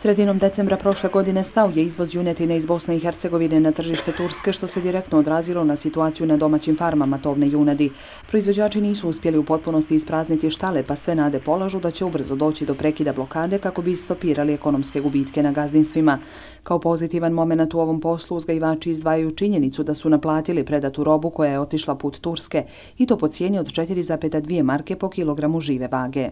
Sredinom decembra prošle godine stao je izvoz junetine iz Bosne i Hercegovine na tržište Turske, što se direktno odrazilo na situaciju na domaćim farmama tovne junadi. Proizvođači nisu uspjeli u potpunosti isprazniti štale, pa sve nade polažu da će ubrzo doći do prekida blokade kako bi stopirali ekonomske gubitke na gazdinstvima. Kao pozitivan moment u ovom poslu uzgajivači izdvajaju činjenicu da su naplatili predatu robu koja je otišla put Turske i to po cijeni od 4,2 marke po kilogramu žive vage.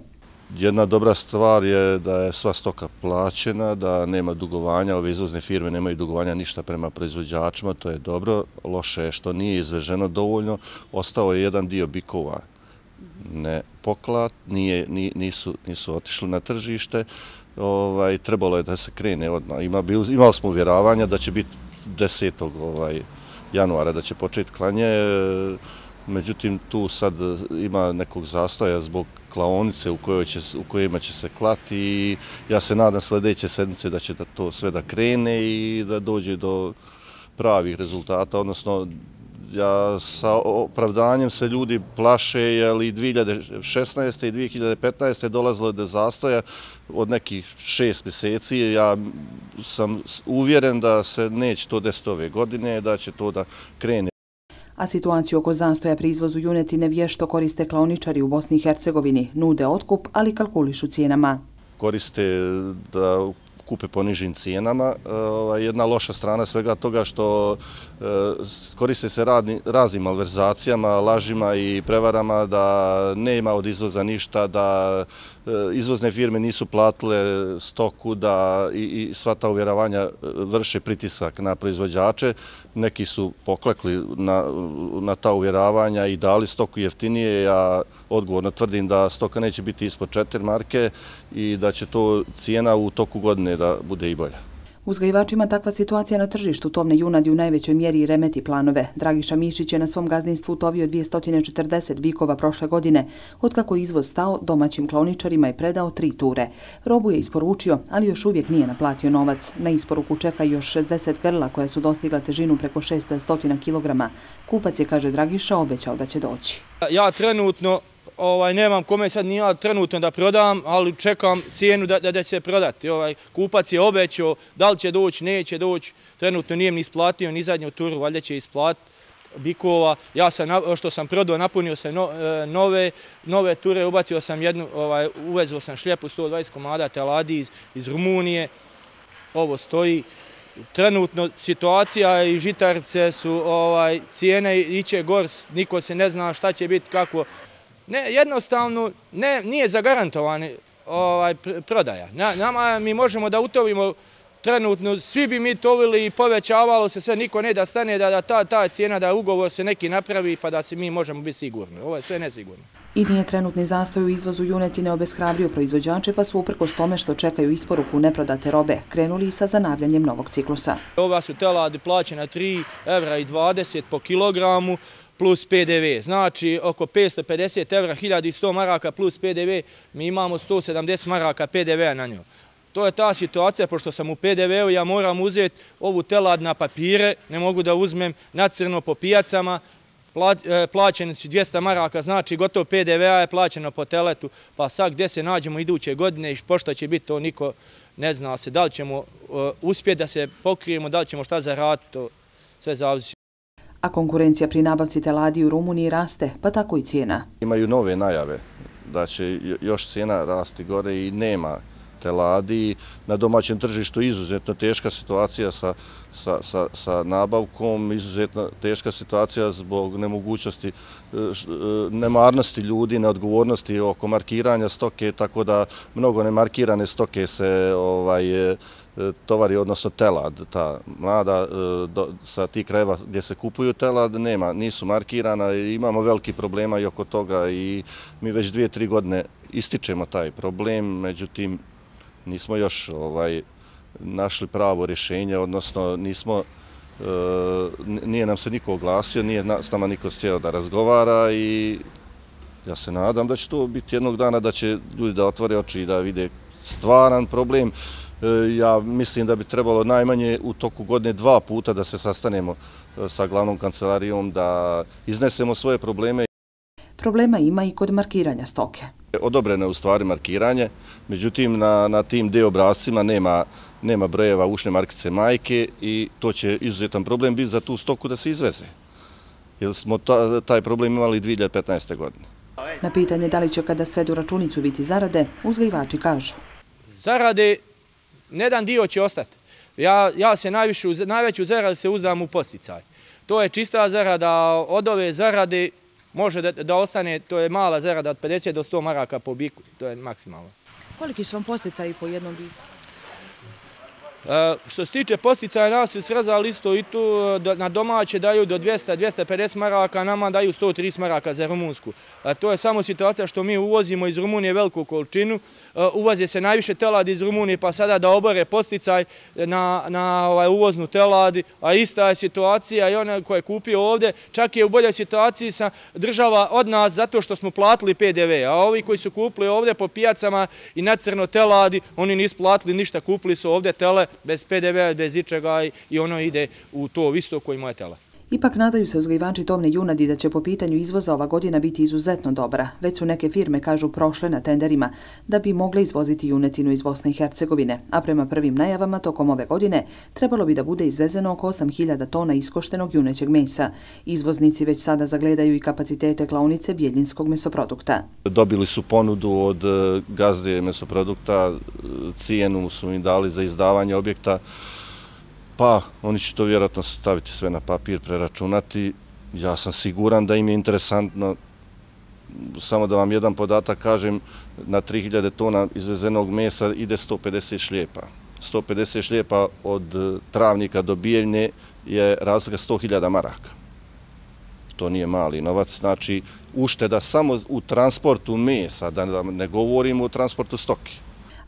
Jedna dobra stvar je da je sva stoka plaćena, da nema dugovanja, ove izvozne firme nemaju dugovanja ništa prema proizvođačima, to je dobro. Loše je što nije izveženo dovoljno, ostao je jedan dio bikova ne poklat, nije, nisu, nisu otišli na tržište, ovaj, trebalo je da se krene odmah. Ima, imali smo uvjeravanja da će biti 10. Ovaj, januara, da će početi klanje, međutim tu sad e, ima nekog zastoja zbog klaonice u, kojoj će, u kojima će se klati i ja se nadam sljedeće sedmice da će da to sve da krene i da dođe do pravih rezultata, odnosno ja sa opravdanjem se ljudi plaše, jer i 2016. i 2015. dolazilo do zastoja od nekih šest mjeseci. Ja sam uvjeren da se neće to desiti ove godine, da će to da krene a situaciju oko zastoja pri izvozu junetine vješto koriste klaoničari u Bosni i Hercegovini, nude otkup, ali kalkulišu cijenama. Koriste da kupe po nižim cijenama. E, ovaj, jedna loša strana svega toga što e, koriste se raznim malverzacijama, lažima i prevarama da ne ima od izvoza ništa, da e, izvozne firme nisu platile stoku, da i sva ta uvjeravanja vrše pritisak na proizvođače. Neki su poklekli na ta uvjeravanja i dali stoku jeftinije. Ja odgovorno tvrdim da stoka neće biti ispod četiri marke i da će to cijena u toku godine da bude i bolja. Uzgajivačima takva situacija na tržištu tovne junadi u najvećoj mjeri remeti planove. Dragiša Mišić je na svom gazdinstvu tovio 240 bikova prošle godine, otkako izvoz stao domaćim kloničarima je predao tri ture. Robu je isporučio, ali još uvijek nije naplatio novac. Na isporuku čeka još 60 grla koje su dostigla težinu preko 600 kg. Kupac je, kaže Dragiša, obećao da će doći. Ja trenutno ovaj, nemam kome sad nija trenutno da prodam, ali čekam cijenu da, da, da će prodati. Ovaj, kupac je obećao da li će doći, neće doći. Trenutno nijem ni isplatio ni zadnju turu, valjda će isplatiti bikova. Ja sam, što sam prodao, napunio sam no, e, nove, nove ture, ubacio sam jednu, ovaj, uvezio sam šljepu 120 komada teladi iz, iz Rumunije. Ovo stoji. Trenutno situacija i žitarce su ovaj, cijene iće gors, niko se ne zna šta će biti, kako ne, jednostavno ne, nije zagarantovan ovaj, prodaja. Na, nama mi možemo da utovimo trenutno, svi bi mi tovili i povećavalo se sve, niko ne da stane da, da ta, ta cijena, da ugovor se neki napravi pa da se mi možemo biti sigurni. Ovo je sve nesigurno. I nije trenutni zastoj u izvozu junetine obeshrabrio proizvođače, pa su uprkos tome što čekaju isporuku neprodate robe, krenuli sa zanavljanjem novog ciklusa. Ova su teladi plaćena 3 evra i 20 po kilogramu, plus PDV. Znači, oko 550 evra, 1100 maraka plus PDV, mi imamo 170 maraka PDV-a na njoj. To je ta situacija, pošto sam u PDV-u, ja moram uzeti ovu telad na papire, ne mogu da uzmem na crno po pijacama, e, plaćeni su 200 maraka, znači gotovo PDV-a je plaćeno po teletu, pa sad gdje se nađemo iduće godine i pošto će biti to, niko ne zna se, da li ćemo e, uspjeti da se pokrijemo, da li ćemo šta zaraditi, to sve zavisi a konkurencija pri nabavci teladi u Rumuniji raste, pa tako i cijena. Imaju nove najave da će još cijena rasti gore i nema teladi. Na domaćem tržištu izuzetno teška situacija sa, sa, sa, sa nabavkom, izuzetno teška situacija zbog nemogućnosti, e, e, nemarnosti ljudi, neodgovornosti oko markiranja stoke, tako da mnogo nemarkirane stoke se ovaj, e, tovari, odnosno telad, ta mlada do, sa tih krajeva gdje se kupuju telad, nema, nisu markirana. I imamo veliki problema i oko toga i mi već dvije, tri godine ističemo taj problem, međutim, nismo još ovaj našli pravo rješenje, odnosno nismo e, nije nam se niko oglasio, nije s nama niko sjeo da razgovara i ja se nadam da će to biti jednog dana da će ljudi da otvore oči i da vide stvaran problem. E, ja mislim da bi trebalo najmanje u toku godine dva puta da se sastanemo e, sa glavnom kancelarijom, da iznesemo svoje probleme. Problema ima i kod markiranja stoke. Odobreno je u stvari markiranje, međutim na, na tim D obrazcima nema, nema brojeva ušne markice majke i to će izuzetan problem biti za tu stoku da se izveze. Jer smo ta, taj problem imali 2015. godine. Na pitanje da li će kada svedu računicu biti zarade, uzgajivači kažu. Zarade, jedan dio će ostati. Ja, ja se najvišu, najveću zaradu se uzdam u posticaj. To je čista zarada, od ove zarade može da, da ostane, to je mala zarada od 50 do 100 maraka po biku, to je maksimalno. Koliki su vam posticaji po jednom biku? E, što se tiče posticaja, nas su srezali isto i tu e, na domaće daju do 200-250 maraka, nama daju 130 maraka za Rumunsku. E, to je samo situacija što mi uvozimo iz Rumunije veliku količinu, uvoze se najviše teladi iz Rumunije pa sada da obore posticaj na, na ovaj, uvoznu teladi, a ista je situacija i ona koja je kupio ovdje, čak je u boljoj situaciji sa država od nas zato što smo platili PDV, a ovi koji su kupili ovdje po pijacama i na crno teladi, oni nisu platili ništa, kupili su ovdje tele bez PDV-a, bez ičega i ono ide u to isto koji moje tele. Ipak nadaju se uzgajivači tovne junadi da će po pitanju izvoza ova godina biti izuzetno dobra. Već su neke firme, kažu, prošle na tenderima da bi mogle izvoziti junetinu iz Bosne i Hercegovine, a prema prvim najavama tokom ove godine trebalo bi da bude izvezeno oko 8000 tona iskoštenog junećeg mesa. Izvoznici već sada zagledaju i kapacitete klaunice bjeljinskog mesoprodukta. Dobili su ponudu od e, gazde mesoprodukta, e, cijenu su im dali za izdavanje objekta, Pa, oni će to vjerojatno staviti sve na papir, preračunati. Ja sam siguran da im je interesantno, samo da vam jedan podatak kažem, na 3000 tona izvezenog mesa ide 150 šlijepa. 150 šlijepa od e, travnika do bijeljne je razlika 100.000 maraka. To nije mali novac, znači ušteda samo u transportu mesa, da ne govorimo o transportu stoki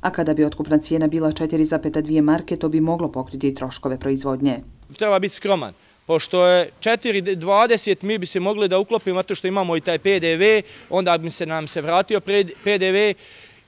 a kada bi otkupna cijena bila 4,2 marke, to bi moglo pokriti troškove proizvodnje. Treba biti skroman. Pošto je 4,20 mi bi se mogli da uklopimo, zato što imamo i taj PDV, onda bi se nam se vratio PDV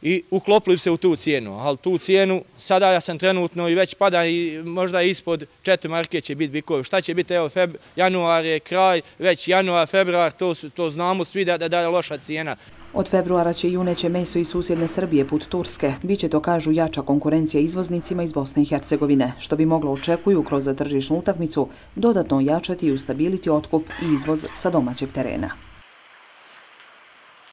i uklopili se u tu cijenu. Ali tu cijenu, sada ja sam trenutno i već pada i možda ispod 4 marke će biti bikovi. Šta će biti, evo, januar je kraj, već januar, februar, to, to znamo svi da, da, da je loša cijena. Od februara će juneće meso iz susjedne Srbije put Turske. Biće to, kažu, jača konkurencija izvoznicima iz Bosne i Hercegovine, što bi moglo očekuju kroz tržišnu utakmicu dodatno ojačati i ustabiliti otkup i izvoz sa domaćeg terena.